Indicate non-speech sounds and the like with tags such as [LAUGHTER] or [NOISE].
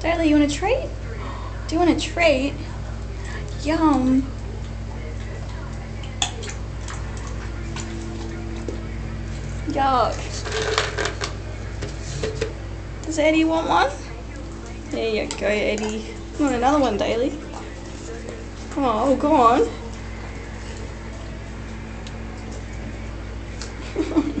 Daly, you want a treat? Do you want a treat? Yum. Yuck. Does Eddie want one? There you go, Eddie. You want another one, Daly? Oh, go on. [LAUGHS]